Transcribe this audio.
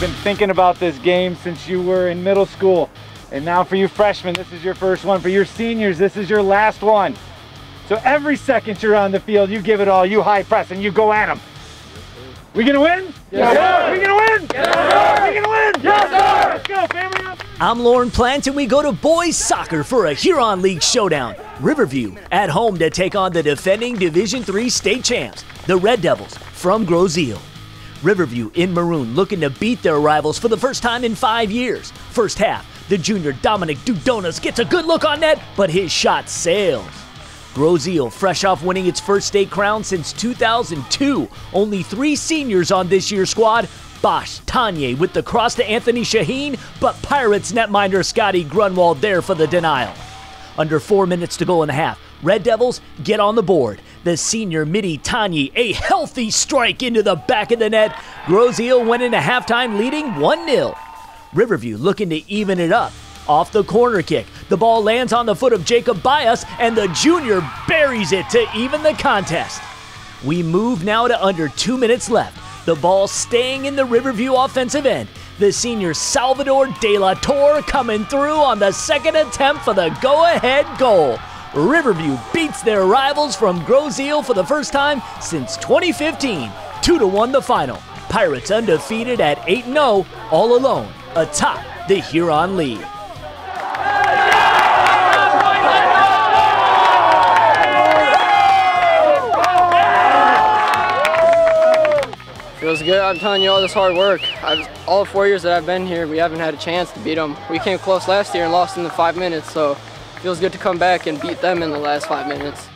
You've been thinking about this game since you were in middle school. And now for you freshmen, this is your first one. For your seniors, this is your last one. So every second you're on the field, you give it all, you high press, and you go at them. We gonna win? Yes, sir. We gonna win? Yes, sir. We gonna win? Yes, sir. Let's go, family. I'm Lauren Plant, and we go to boys soccer for a Huron League showdown. Riverview at home to take on the defending Division III state champs, the Red Devils from Grosse-Ile. Riverview in maroon looking to beat their rivals for the first time in five years. First half, the junior Dominic Dudonas gets a good look on net, but his shot sails. Grosse-Ile, fresh off winning its first state crown since 2002. Only three seniors on this year's squad. Bosch Tanya with the cross to Anthony Shaheen, but Pirates netminder Scotty Grunwald there for the denial. Under four minutes to go in the half, Red Devils get on the board. The senior Midi Tanya, a healthy strike into the back of the net. Grosse-Ile went into halftime leading 1 0. Riverview looking to even it up. Off the corner kick, the ball lands on the foot of Jacob Bias, and the junior buries it to even the contest. We move now to under two minutes left. The ball staying in the Riverview offensive end. The senior Salvador De La Torre coming through on the second attempt for the go ahead goal. Riverview beats their rivals from Grosse-Ile for the first time since 2015. 2 1 the final. Pirates undefeated at 8 0, all alone, atop the Huron League. Feels good. I'm telling you all this hard work. I've, all four years that I've been here, we haven't had a chance to beat them. We came close last year and lost in the five minutes, so feels good to come back and beat them in the last five minutes.